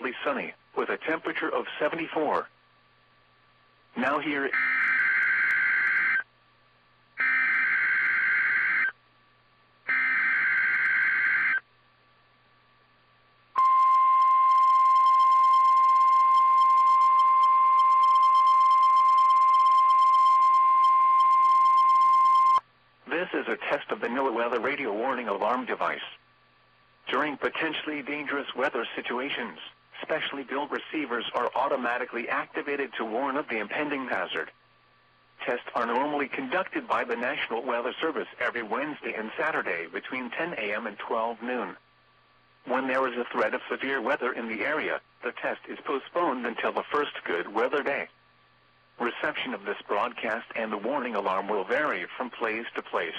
partly sunny, with a temperature of 74. Now here... This is a test of the NOAA weather radio warning alarm device. During potentially dangerous weather situations, specially built receivers are automatically activated to warn of the impending hazard. Tests are normally conducted by the National Weather Service every Wednesday and Saturday between 10 a.m. and 12 noon. When there is a threat of severe weather in the area, the test is postponed until the first good weather day. Reception of this broadcast and the warning alarm will vary from place to place.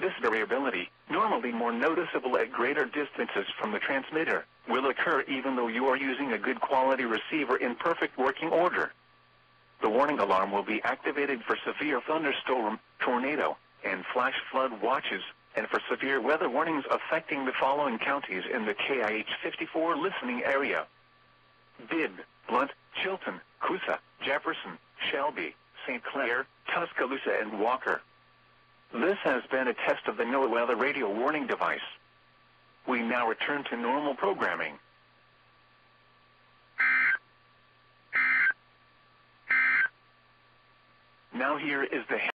This variability, normally more noticeable at greater distances from the transmitter, will occur even though you are using a good quality receiver in perfect working order. The warning alarm will be activated for severe thunderstorm, tornado, and flash flood watches, and for severe weather warnings affecting the following counties in the KIH 54 listening area. Bibb, Blount, Chilton, Coosa, Jefferson, Shelby, St. Clair, Tuscaloosa, and Walker. This has been a test of the NOAA weather radio warning device. We now return to normal programming. Now here is the